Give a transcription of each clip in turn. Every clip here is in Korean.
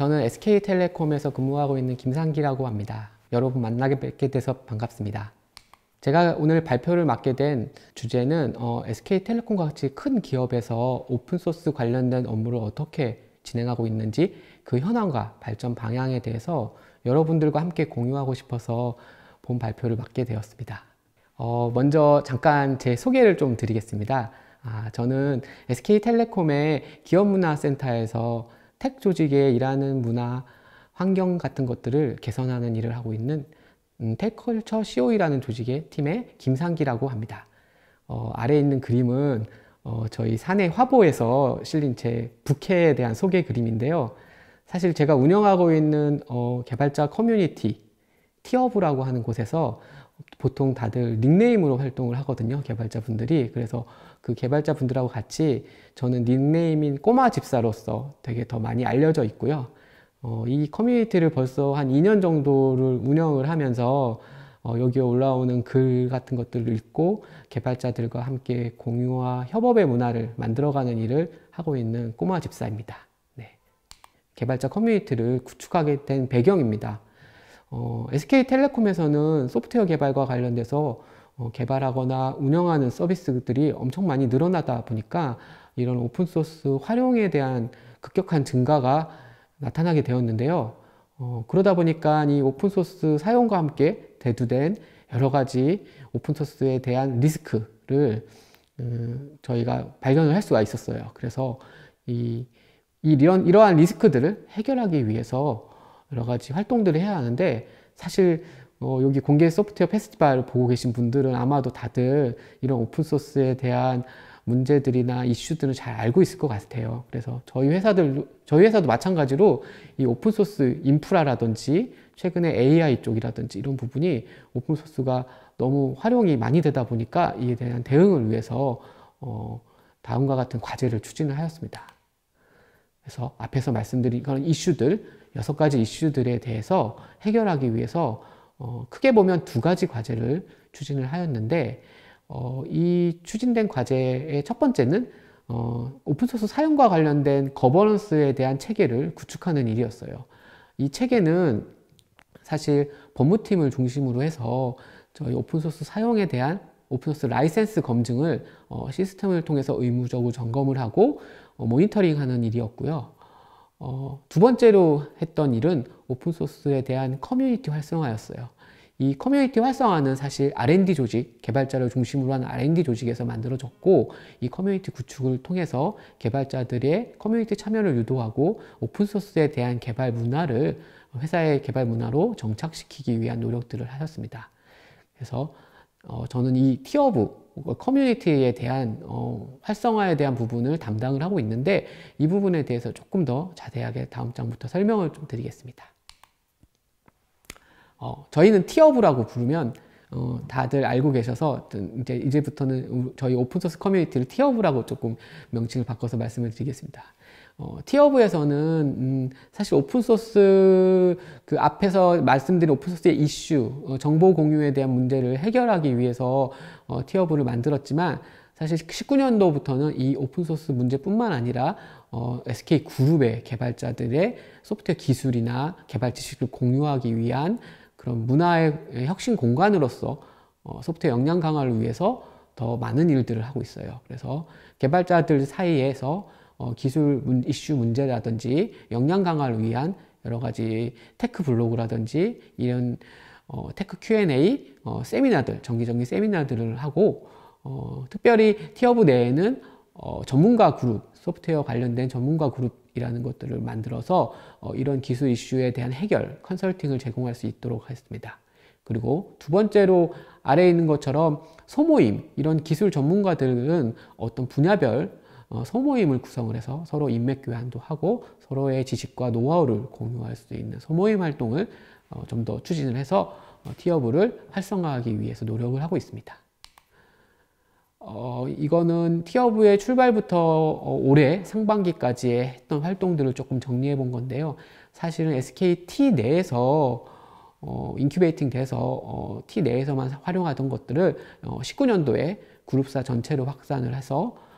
저는 SK텔레콤에서 근무하고 있는 김상기라고 합니다. 여러분 만나게 뵙게 돼서 반갑습니다. 제가 오늘 발표를 맡게 된 주제는 어, SK텔레콤과 같이 큰 기업에서 오픈소스 관련된 업무를 어떻게 진행하고 있는지 그 현황과 발전 방향에 대해서 여러분들과 함께 공유하고 싶어서 본 발표를 맡게 되었습니다. 어, 먼저 잠깐 제 소개를 좀 드리겠습니다. 아, 저는 SK텔레콤의 기업문화센터에서 tech 조직에 일하는 문화, 환경 같은 것들을 개선하는 일을 하고 있는 음, tech culture COE라는 조직의 팀의 김상기라고 합니다. 어, 아래에 있는 그림은 어, 저희 사내 화보에서 실린 제 부캐에 대한 소개 그림인데요. 사실 제가 운영하고 있는 어, 개발자 커뮤니티 티어브라고 하는 곳에서 보통 다들 닉네임으로 활동을 하거든요. 개발자분들이. 그래서 그 개발자분들하고 같이 저는 닉네임인 꼬마 집사로서 되게 더 많이 알려져 있고요. 어, 이 커뮤니티를 벌써 한 2년 정도를 운영을 하면서 어, 여기에 올라오는 글 같은 것들을 읽고 개발자들과 함께 공유와 협업의 문화를 만들어가는 일을 하고 있는 꼬마 집사입니다. 네. 개발자 커뮤니티를 구축하게 된 배경입니다. 어, SK텔레콤에서는 소프트웨어 개발과 관련돼서 어, 개발하거나 운영하는 서비스들이 엄청 많이 늘어나다 보니까 이런 오픈소스 활용에 대한 급격한 증가가 나타나게 되었는데요. 어, 그러다 보니까 이 오픈소스 사용과 함께 대두된 여러 가지 오픈소스에 대한 리스크를 음, 저희가 발견을 할 수가 있었어요. 그래서 이, 이런, 이러한 리스크들을 해결하기 위해서 여러 가지 활동들을 해야 하는데 사실 어, 여기 공개 소프트웨어 페스티벌 보고 계신 분들은 아마도 다들 이런 오픈소스에 대한 문제들이나 이슈들을 잘 알고 있을 것 같아요. 그래서 저희 회사들, 저희 회사도 마찬가지로 이 오픈소스 인프라라든지 최근에 AI 쪽이라든지 이런 부분이 오픈소스가 너무 활용이 많이 되다 보니까 이에 대한 대응을 위해서 어, 다음과 같은 과제를 추진을 하였습니다. 그래서 앞에서 말씀드린 그런 이슈들, 여섯 가지 이슈들에 대해서 해결하기 위해서 어, 크게 보면 두 가지 과제를 추진을 하였는데 어, 이 추진된 과제의 첫 번째는 어, 오픈소스 사용과 관련된 거버넌스에 대한 체계를 구축하는 일이었어요. 이 체계는 사실 법무팀을 중심으로 해서 저희 오픈소스 사용에 대한 오픈소스 라이센스 검증을 어, 시스템을 통해서 의무적으로 점검을 하고 어, 모니터링하는 일이었고요. 어, 두 번째로 했던 일은 오픈소스에 대한 커뮤니티 활성화였어요. 이 커뮤니티 활성화는 사실 R&D 조직, 개발자를 중심으로 하는 R&D 조직에서 만들어졌고 이 커뮤니티 구축을 통해서 개발자들의 커뮤니티 참여를 유도하고 오픈소스에 대한 개발 문화를 회사의 개발 문화로 정착시키기 위한 노력들을 하셨습니다. 그래서 어, 저는 이 티어브 커뮤니티에 대한 어, 활성화에 대한 부분을 담당을 하고 있는데 이 부분에 대해서 조금 더 자세하게 다음 장부터 설명을 좀 드리겠습니다. 어, 저희는 티어브라고 부르면 어, 다들 알고 계셔서 이제 이제부터는 저희 오픈소스 커뮤니티를 티어브라고 조금 명칭을 바꿔서 말씀을 드리겠습니다. 어, 티어브에서는 음, 사실 오픈소스 그 앞에서 말씀드린 오픈소스의 이슈, 어, 정보 공유에 대한 문제를 해결하기 위해서 어, 티어브를 만들었지만 사실 19년도부터는 이 오픈소스 문제뿐만 아니라 어, SK 그룹의 개발자들의 소프트웨어 기술이나 개발 지식을 공유하기 위한 그런 문화의 혁신 공간으로서 어, 소프트웨어 역량 강화를 위해서 더 많은 일들을 하고 있어요. 그래서 개발자들 사이에서 어, 기술 문, 이슈 문제라든지 역량 강화를 위한 여러 가지 tech 블로그라든지 이런 어, tech Q&A 어, 세미나들, 정기정기 세미나들을 하고 어, 특별히 티어브 내에는 어, 전문가 그룹, 소프트웨어 관련된 전문가 그룹 이라는 것들을 만들어서 어, 이런 기술 이슈에 대한 해결, 컨설팅을 제공할 수 있도록 했습니다. 그리고 두 번째로 아래에 있는 것처럼 소모임, 이런 기술 전문가들은 어떤 분야별 어, 소모임을 구성을 해서 서로 인맥 교환도 하고 서로의 지식과 노하우를 공유할 수 있는 소모임 활동을 어, 좀 더 추진을 해서 어, 티어브를 활성화하기 위해서 노력을 하고 있습니다. 어, 이거는 티어브의 출발부터 어, 올해 상반기까지 했던 활동들을 조금 정리해 본 건데요. 사실은 SKT 내에서 어, 인큐베이팅 돼서 어, T 내에서만 활용하던 것들을 어, 19년도에 그룹사 전체로 확산을 해서 어,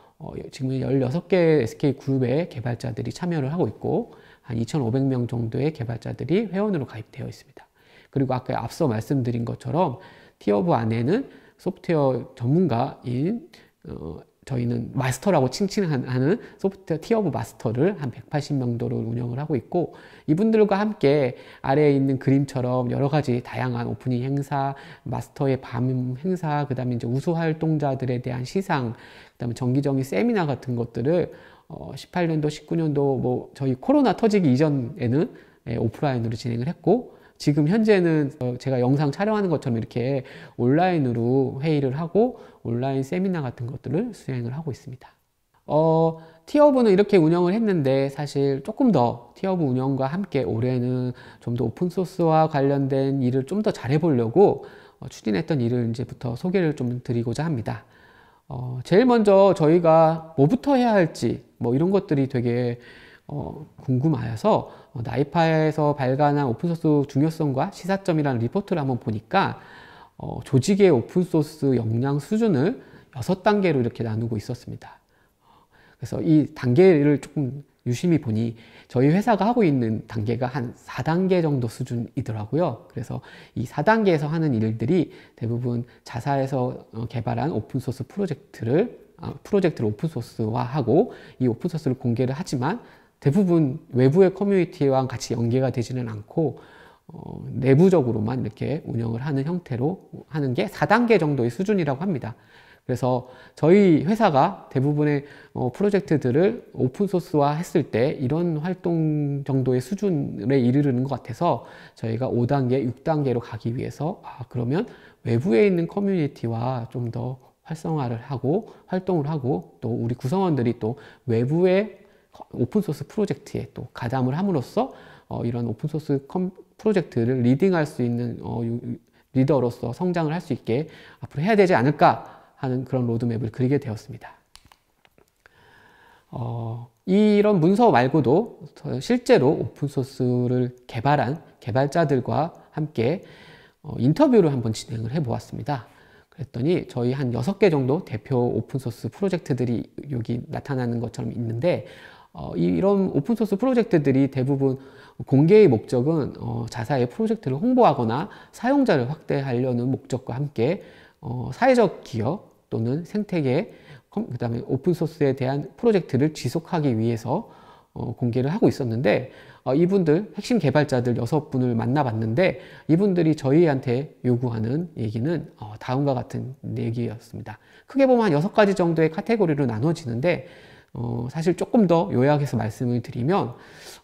지금 16개 SK 그룹의 개발자들이 참여를 하고 있고 한 2,500명 정도의 개발자들이 회원으로 가입되어 있습니다. 그리고 아까 앞서 말씀드린 것처럼 티어브 안에는 소프트웨어 전문가인 어, 저희는 마스터라고 칭칭하는 소프트웨어 티어브 마스터를 한 180명도를 운영을 하고 있고 이분들과 함께 아래에 있는 그림처럼 여러 가지 다양한 오프닝 행사, 마스터의 밤 행사, 그 다음에 이제 우수 활동자들에 대한 시상, 그 다음에 정기적인 세미나 같은 것들을 어, 18년도, 19년도 뭐 저희 코로나 터지기 이전에는 예, 오프라인으로 진행을 했고 지금 현재는 어, 제가 영상 촬영하는 것처럼 이렇게 온라인으로 회의를 하고 온라인 세미나 같은 것들을 수행을 하고 있습니다. 어, 티어브는 이렇게 운영을 했는데 사실 조금 더 티어브 운영과 함께 올해는 좀 더 오픈소스와 관련된 일을 좀 더 잘해보려고 어, 추진했던 일을 이제부터 소개를 좀 드리고자 합니다. 어, 제일 먼저 저희가 뭐부터 해야 할지 뭐 이런 것들이 되게 어, 궁금하여서 어, NIPA에서 발간한 오픈소스 중요성과 시사점이라는 리포트를 한번 보니까 어, 조직의 오픈소스 역량 수준을 여섯 단계로 이렇게 나누고 있었습니다. 그래서 이 단계를 조금 유심히 보니 저희 회사가 하고 있는 단계가 한 4단계 정도 수준이더라고요. 그래서 이 4단계에서 하는 일들이 대부분 자사에서 어, 개발한 오픈소스 프로젝트를 아, 프로젝트를 오픈소스화하고 이 오픈소스를 공개를 하지만 대부분 외부의 커뮤니티와 같이 연계가 되지는 않고 어, 내부적으로만 이렇게 운영을 하는 형태로 하는 게 4단계 정도의 수준이라고 합니다. 그래서 저희 회사가 대부분의 어, 프로젝트들을 오픈소스화 했을 때 이런 활동 정도의 수준에 이르르는 것 같아서 저희가 5단계, 6단계로 가기 위해서 아, 그러면 외부에 있는 커뮤니티와 좀 더 활성화를 하고 활동을 하고 또 우리 구성원들이 또 외부의 오픈소스 프로젝트에 또 가담을 함으로써 어, 이런 오픈소스 컴, 프로젝트를 leading할 수 있는 어, 리더로서 성장을 할 수 있게 앞으로 해야 되지 않을까 하는 그런 로드맵을 그리게 되었습니다. 어, 이런 문서 말고도 실제로 오픈소스를 개발한 개발자들과 함께 어, 인터뷰를 한번 진행을 해 보았습니다. 그랬더니 저희 한 6개 정도 대표 오픈소스 프로젝트들이 여기 나타나는 것처럼 있는데 어, 이런 오픈소스 프로젝트들이 대부분 공개의 목적은 어, 자사의 프로젝트를 홍보하거나 사용자를 확대하려는 목적과 함께 어, 사회적 기업 또는 생태계 그 다음에 오픈소스에 대한 프로젝트를 지속하기 위해서 어, 공개를 하고 있었는데 어, 이분들 핵심 개발자들 여섯 분을 만나봤는데 이분들이 저희한테 요구하는 얘기는 어, 다음과 같은 얘기였습니다. 크게 보면 한 여섯 가지 정도의 카테고리로 나눠지는데 어, 사실 조금 더 요약해서 말씀을 드리면 어,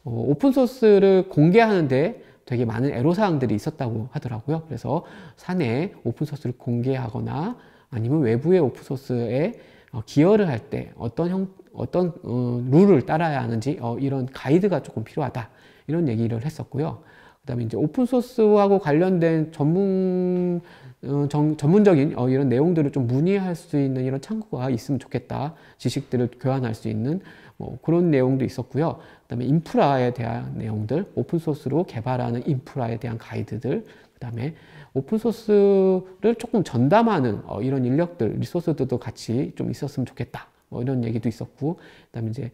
오픈소스를 공개하는데 되게 많은 애로사항들이 있었다고 하더라고요. 그래서 사내 오픈소스를 공개하거나 아니면 외부의 오픈소스에 어, 기여를 할 때 어떤 형, 어떤 어, 룰을 따라야 하는지 어, 이런 가이드가 조금 필요하다. 이런 얘기를 했었고요. 그 다음에 이제 오픈 소스하고 관련된 전문 어, 정, 전문적인 어, 이런 내용들을 좀 문의할 수 있는 이런 창구가 있으면 좋겠다. 지식들을 교환할 수 있는 뭐 그런 내용도 있었고요. 그다음에 인프라에 대한 내용들, 오픈 소스로 개발하는 인프라에 대한 가이드들, 그다음에 오픈 소스를 조금 전담하는 어, 이런 인력들, 리소스들도 같이 좀 있었으면 좋겠다. 뭐 이런 얘기도 있었고, 그다음에 이제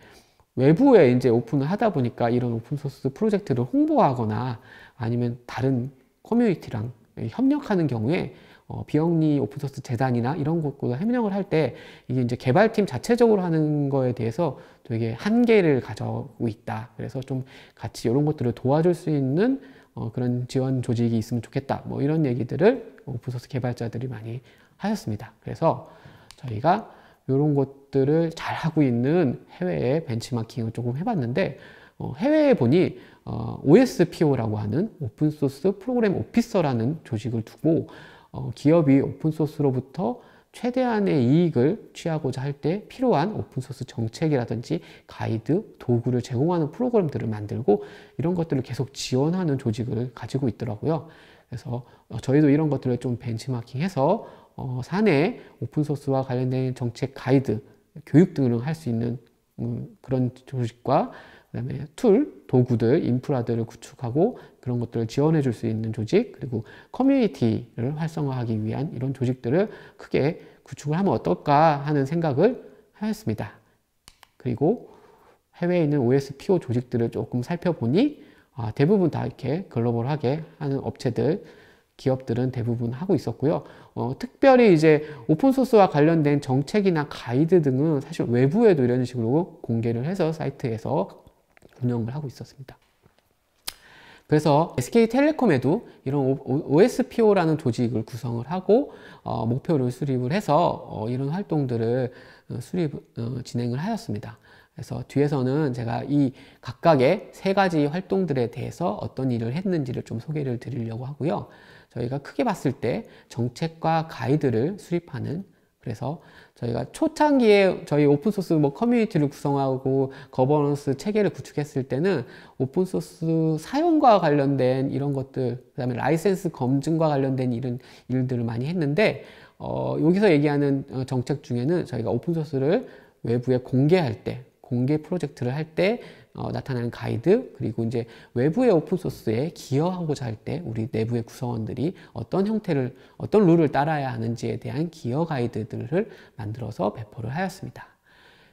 외부에 이제 오픈을 하다 보니까 이런 오픈소스 프로젝트를 홍보하거나 아니면 다른 커뮤니티랑 협력하는 경우에 어, 비영리 오픈소스 재단이나 이런 곳과 협력을 할 때 이게 이제 개발팀 자체적으로 하는 거에 대해서 되게 한계를 가져고 있다. 그래서 좀 같이 이런 것들을 도와줄 수 있는 어, 그런 지원 조직이 있으면 좋겠다. 뭐 이런 얘기들을 오픈소스 개발자들이 많이 하셨습니다. 그래서 저희가 이런 것들을 잘 하고 있는 해외에 벤치마킹을 조금 해봤는데 어, 해외에 보니 어, OSPO라고 하는 오픈소스 프로그램 오피스라는 조직을 두고 어, 기업이 오픈소스로부터 최대한의 이익을 취하고자 할 때 필요한 오픈소스 정책이라든지 가이드, 도구를 제공하는 프로그램들을 만들고 이런 것들을 계속 지원하는 조직을 가지고 있더라고요. 그래서 어, 저희도 이런 것들을 좀 벤치마킹해서 어, 사내 오픈소스와 관련된 정책 가이드, 교육 등을 할 수 있는 음, 그런 조직과 그다음에 툴, 도구들, 인프라들을 구축하고 그런 것들을 지원해 줄 수 있는 조직 그리고 커뮤니티를 활성화하기 위한 이런 조직들을 크게 구축을 하면 어떨까 하는 생각을 하였습니다. 그리고 해외에 있는 OSPO 조직들을 조금 살펴보니 아, 대부분 다 이렇게 글로벌하게 하는 업체들, 기업들은 대부분 하고 있었고요. 어, 특별히 이제 오픈소스와 관련된 정책이나 가이드 등은 사실 외부에도 이런 식으로 공개를 해서 사이트에서 운영을 하고 있었습니다. 그래서 SK텔레콤에도 이런 OSPO라는 조직을 구성을 하고 어, 목표를 수립을 해서 어, 이런 활동들을 어, 수립 어, 진행을 하였습니다. 그래서 뒤에서는 제가 이 각각의 세 가지 활동들에 대해서 어떤 일을 했는지를 좀 소개를 드리려고 하고요. 저희가 크게 봤을 때 정책과 가이드를 수립하는 그래서 저희가 초창기에 저희 오픈소스 뭐 커뮤니티를 구성하고 거버넌스 체계를 구축했을 때는 오픈소스 사용과 관련된 이런 것들, 그 다음에 라이센스 검증과 관련된 이런 일들을 많이 했는데, 어, 여기서 얘기하는 어, 정책 중에는 저희가 오픈소스를 외부에 공개할 때, 공개 프로젝트를 할 때 어, 나타나는 가이드 그리고 이제 외부의 오픈 소스에 기여하고자 할 때 우리 내부의 구성원들이 어떤 형태를 어떤 룰을 따라야 하는지에 대한 기여 가이드들을 만들어서 배포를 하였습니다.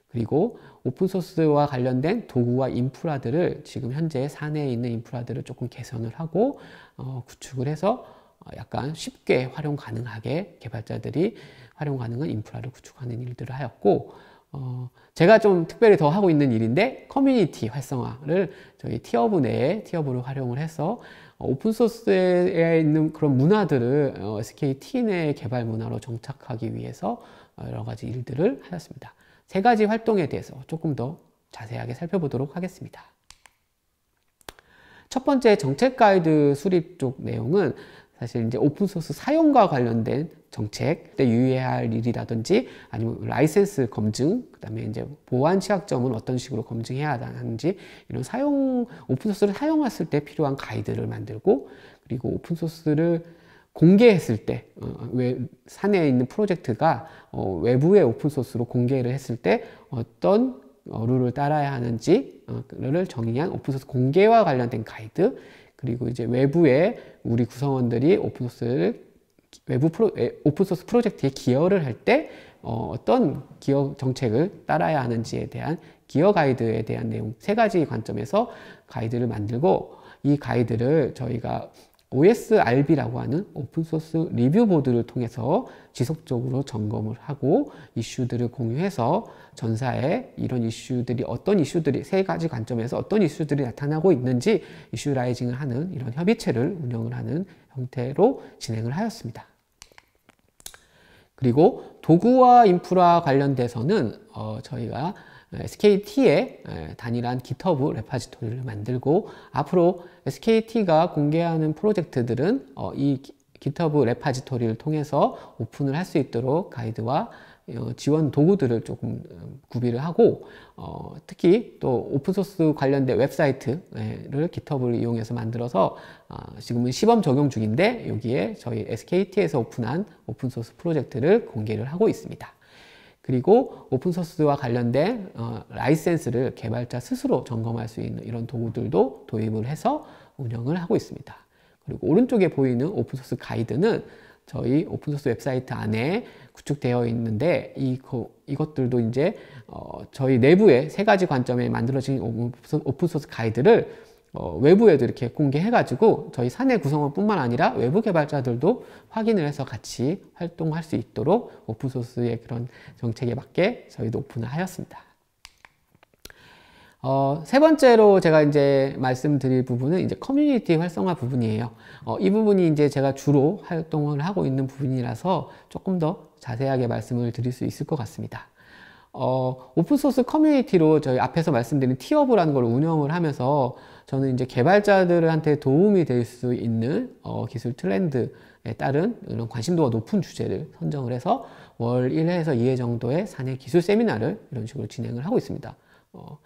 그리고 오픈소스와 관련된 도구와 인프라들을 지금 현재 사내에 있는 인프라들을 조금 개선을 하고 어, 구축을 해서 어, 약간 쉽게 활용 가능하게 개발자들이 활용 가능한 인프라를 구축하는 일들을 하였고 어, 제가 좀 특별히 더 하고 있는 일인데 커뮤니티 활성화를 저희 티어브 내에 티어브를 활용을 해서 어, 오픈소스에 있는 그런 문화들을 어, SKT 내 개발 문화로 정착하기 위해서 어, 여러 가지 일들을 하였습니다. 세 가지 활동에 대해서 조금 더 자세하게 살펴보도록 하겠습니다. 첫 번째 정책 가이드 수립 쪽 내용은 사실 이제 오픈소스 사용과 관련된 정책 때 유의해야 할 일이라든지 아니면 라이센스 검증 그다음에 이제 보안 취약점은 어떤 식으로 검증해야 하는지 이런 사용 오픈소스를 사용했을 때 필요한 가이드를 만들고 그리고 오픈소스를 공개했을 때 어, 왜 사내에 있는 프로젝트가 어, 외부의 오픈소스로 공개를 했을 때 어떤 어, 룰을 따라야 하는지를 어, 정의한 오픈소스 공개와 관련된 가이드 그리고 이제 외부에 우리 구성원들이 오픈소스를 외부 프로, 오픈소스 프로젝트에 기여를 할 때 어, 떤 기여 정책을 따라야 하는지에 대한 기여 가이드에 대한 내용 세 가지 관점에서 가이드를 만들고 이 가이드를 저희가 OSRB라고 하는 오픈소스 리뷰 보드를 통해서 지속적으로 점검을 하고 이슈들을 공유해서 전사에 이런 이슈들이 어떤 이슈들이 세 가지 관점에서 어떤 이슈들이 나타나고 있는지 이슈 라이징을 하는 이런 협의체를 운영을 하는 형태로 진행을 하였습니다. 그리고 도구와 인프라 관련돼서는 어, 저희가 SKT의 단일한 GitHub 레파지토리를 만들고 앞으로 SKT가 공개하는 프로젝트들은 어, 이 GitHub repository를 통해서 오픈을 할 수 있도록 가이드와 어, 지원 도구들을 조금 어, 구비를 하고 어, 특히 또 오픈소스 관련된 웹사이트를 GitHub을 이용해서 만들어서 어, 지금은 시범 적용 중인데 여기에 저희 SKT에서 오픈한 오픈소스 프로젝트를 공개를 하고 있습니다. 그리고 오픈소스와 관련된 어, 라이센스를 개발자 스스로 점검할 수 있는 이런 도구들도 도입을 해서 운영을 하고 있습니다. 그리고 오른쪽에 보이는 오픈소스 가이드는 저희 오픈소스 웹사이트 안에 구축되어 있는데 이 이것들도 이제 어, 저희 내부의 세 가지 관점에 만들어진 오픈소스 가이드를 어, 외부에도 이렇게 공개해가지고 저희 사내 구성원뿐만 아니라 외부 개발자들도 확인을 해서 같이 활동할 수 있도록 오픈소스의 그런 정책에 맞게 저희도 오픈을 하였습니다. 어, 세 번째로 제가 이제 말씀드릴 부분은 이제 커뮤니티 활성화 부분이에요. 어, 이 부분이 이제 제가 주로 활동을 하고 있는 부분이라서 조금 더 자세하게 말씀을 드릴 수 있을 것 같습니다. 어, 오픈소스 커뮤니티로 저희 앞에서 말씀드린 티어브라는 걸 운영을 하면서 저는 이제 개발자들한테 도움이 될 수 있는 어, 기술 트렌드에 따른 이런 관심도가 높은 주제를 선정을 해서 월 1회에서 2회 정도의 사내 기술 세미나를 이런 식으로 진행을 하고 있습니다. 어,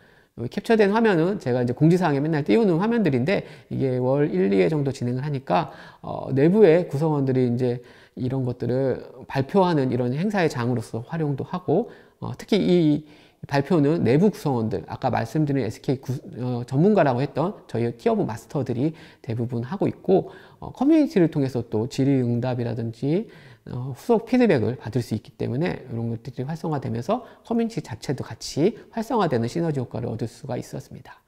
캡처된 화면은 제가 이제 공지사항에 맨날 띄우는 화면들인데 이게 월 1, 2회 정도 진행을 하니까 어, 내부의 구성원들이 이제 이런 것들을 발표하는 이런 행사의 장으로서 활용도 하고 어, 특히 이 발표는 내부 구성원들 아까 말씀드린 SK 구, 어, 전문가라고 했던 저희 티어브 마스터들이 대부분 하고 있고 어, 커뮤니티를 통해서 또 질의응답이라든지 어, 후속 피드백을 받을 수 있기 때문에 이런 것들이 활성화되면서 커뮤니티 자체도 같이 활성화되는 시너지 효과를 얻을 수가 있었습니다.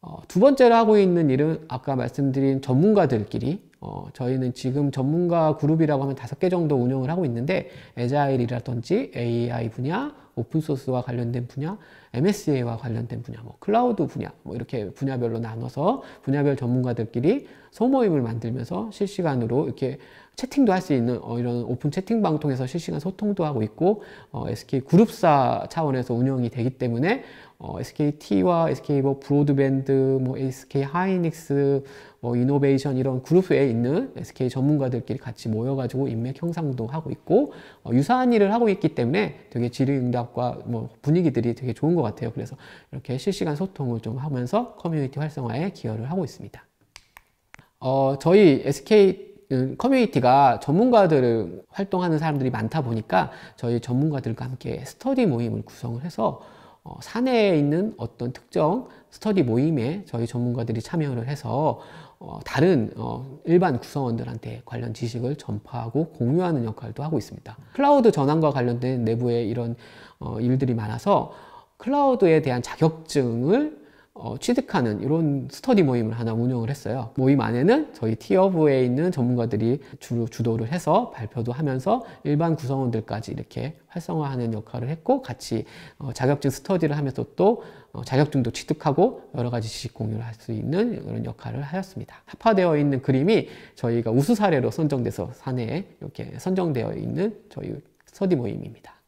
어, 두 번째로 하고 있는 일은 아까 말씀드린 전문가들끼리 어, 저희는 지금 전문가 그룹이라고 하면 다섯 개 정도 운영을 하고 있는데 agile이라든지 AI 분야, 오픈소스와 관련된 분야, MSA와 관련된 분야, 뭐 클라우드 분야, 뭐 이렇게 분야별로 나눠서 분야별 전문가들끼리 소모임을 만들면서 실시간으로 이렇게 채팅도 할 수 있는 어, 이런 오픈 채팅방 통해서 실시간 소통도 하고 있고 어, SK 그룹사 차원에서 운영이 되기 때문에 어, SKT와 SK 뭐 브로드밴드, 뭐 SK 하이닉스, 뭐 이노베이션 이런 그룹에 있는 SK 전문가들끼리 같이 모여가지고 인맥 형성도 하고 있고 어, 유사한 일을 하고 있기 때문에 되게 질의응답과 뭐 분위기들이 되게 좋은 것 같아요. 그래서 이렇게 실시간 소통을 좀 하면서 커뮤니티 활성화에 기여를 하고 있습니다. 어, 저희 SK 음, 커뮤니티가 전문가들을 활동하는 사람들이 많다 보니까 저희 전문가들과 함께 스터디 모임을 구성을 해서 어, 사내에 있는 어떤 특정 스터디 모임에 저희 전문가들이 참여를 해서 어, 다른 어, 일반 구성원들한테 관련 지식을 전파하고 공유하는 역할도 하고 있습니다. 클라우드 전환과 관련된 내부의 이런 어, 일들이 많아서 클라우드에 대한 자격증을 어, 취득하는 이런 스터디 모임을 하나 운영을 했어요. 모임 안에는 저희 T 허브에 있는 전문가들이 주로 주도를 해서 발표도 하면서 일반 구성원들까지 이렇게 활성화하는 역할을 했고 같이 어, 자격증 스터디를 하면서 또 어, 자격증도 취득하고 여러 가지 지식 공유를 할 수 있는 그런 역할을 하였습니다. 합화되어 있는 그림이 저희가 우수 사례로 선정돼서 사내에 이렇게 선정되어 있는 저희 스터디 모임입니다.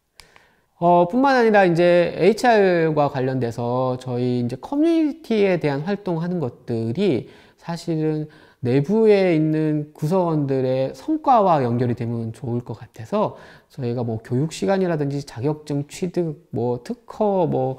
어, 뿐만 아니라 이제 HR과 관련돼서 저희 이제 커뮤니티에 대한 활동하는 것들이 사실은 내부에 있는 구성원들의 성과와 연결이 되면 좋을 것 같아서 저희가 뭐 교육 시간이라든지 자격증 취득, 뭐 특허, 뭐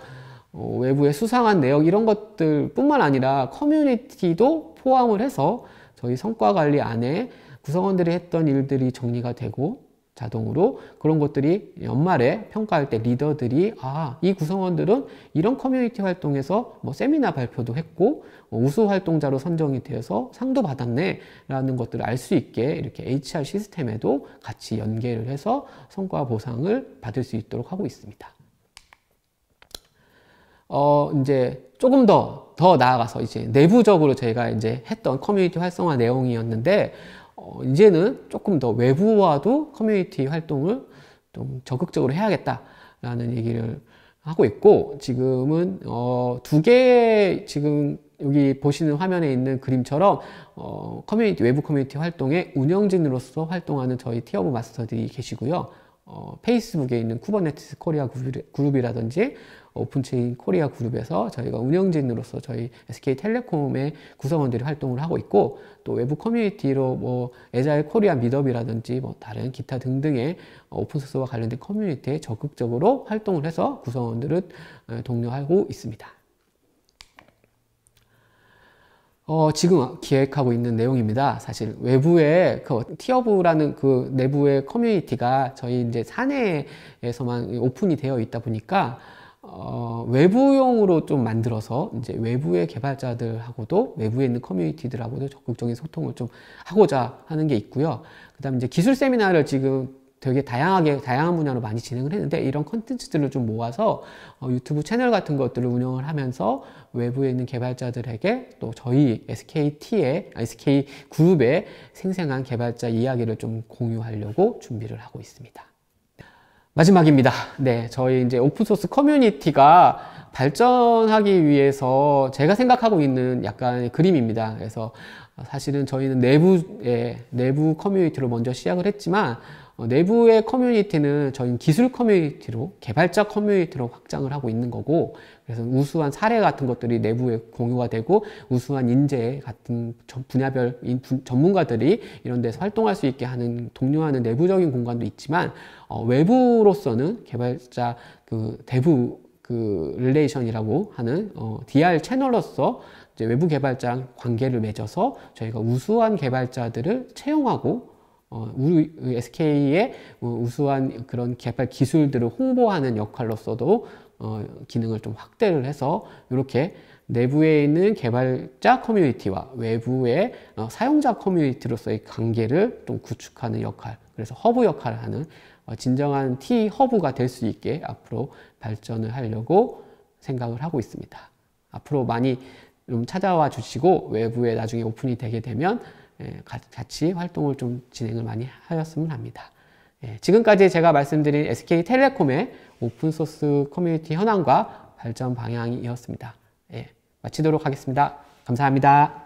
어, 외부의 수상한 내역 이런 것들 뿐만 아니라 커뮤니티도 포함을 해서 저희 성과 관리 안에 구성원들이 했던 일들이 정리가 되고 자동으로 그런 것들이 연말에 평가할 때 리더들이 아, 이 구성원들은 이런 커뮤니티 활동에서 뭐 세미나 발표도 했고 뭐 우수 활동자로 선정이 되어서 상도 받았네 라는 것들을 알 수 있게 이렇게 HR 시스템에도 같이 연계를 해서 성과 보상을 받을 수 있도록 하고 있습니다. 어, 이제 조금 더, 더 나아가서 이제 내부적으로 저희가 이제 했던 커뮤니티 활성화 내용이었는데 어, 이제는 조금 더 외부와도 커뮤니티 활동을 좀 적극적으로 해야겠다라는 얘기를 하고 있고 지금은 어, 두 개의 지금 여기 보시는 화면에 있는 그림처럼 어, 커뮤니티 외부 커뮤니티 활동의 운영진으로서 활동하는 저희 T 허브 마스터들이 계시고요. 어, 페이스북에 있는 쿠버네티스 코리아 그룹이라든지 오픈체인 코리아 그룹에서 저희가 운영진으로서 저희 SK텔레콤의 구성원들이 활동을 하고 있고 또 외부 커뮤니티로 뭐 Agile Korea Meetup이라든지 뭐 다른 기타 등등의 오픈소스와 관련된 커뮤니티에 적극적으로 활동을 해서 구성원들을 어, 독려하고 있습니다. 어, 지금 기획하고 있는 내용입니다. 사실 외부의 그 티어브라는 그 내부의 커뮤니티가 저희 이제 사내에서만 오픈이 되어 있다 보니까 어, 외부용으로 좀 만들어서 이제 외부의 개발자들하고도 외부에 있는 커뮤니티들하고도 적극적인 소통을 좀 하고자 하는 게 있고요. 그다음 이제 기술 세미나를 지금 되게 다양하게 다양한 분야로 많이 진행을 했는데 이런 컨텐츠들을 좀 모아서 어, 유튜브 채널 같은 것들을 운영을 하면서 외부에 있는 개발자들에게 또 저희 SKT의 SK 그룹의 생생한 개발자 이야기를 좀 공유하려고 준비를 하고 있습니다. 마지막입니다. 네, 저희 이제 오픈소스 커뮤니티가 발전하기 위해서 제가 생각하고 있는 약간의 그림입니다. 그래서 사실은 저희는 내부의 내부 커뮤니티로 먼저 시작을 했지만 어, 내부의 커뮤니티는 저희 기술 커뮤니티로 개발자 커뮤니티로 확장을 하고 있는 거고 그래서 우수한 사례 같은 것들이 내부에 공유가 되고 우수한 인재 같은 분야별 전문가들이 이런 데서 활동할 수 있게 하는 독려하는 내부적인 공간도 있지만 어, 외부로서는 개발자 그 Dev 그 Relation이라고 하는 어, DR 채널로서 이제 외부 개발자랑 관계를 맺어서 저희가 우수한 개발자들을 채용하고 어, 우리 SK의 우수한 그런 개발 기술들을 홍보하는 역할로서도 어, 기능을 좀 확대를 해서 이렇게 내부에 있는 개발자 커뮤니티와 외부의 어, 사용자 커뮤니티로서의 관계를 좀 구축하는 역할, 그래서 허브 역할을 하는 어, 진정한 T 허브가 될 수 있게 앞으로 발전을 하려고 생각을 하고 있습니다. 앞으로 많이 좀 찾아와 주시고 외부에 나중에 오픈이 되게 되면 예, 같이 활동을 좀 진행을 많이 하였으면 합니다. 예, 지금까지 제가 말씀드린 SK텔레콤의 오픈소스 커뮤니티 현황과 발전 방향이었습니다. 예, 마치도록 하겠습니다. 감사합니다.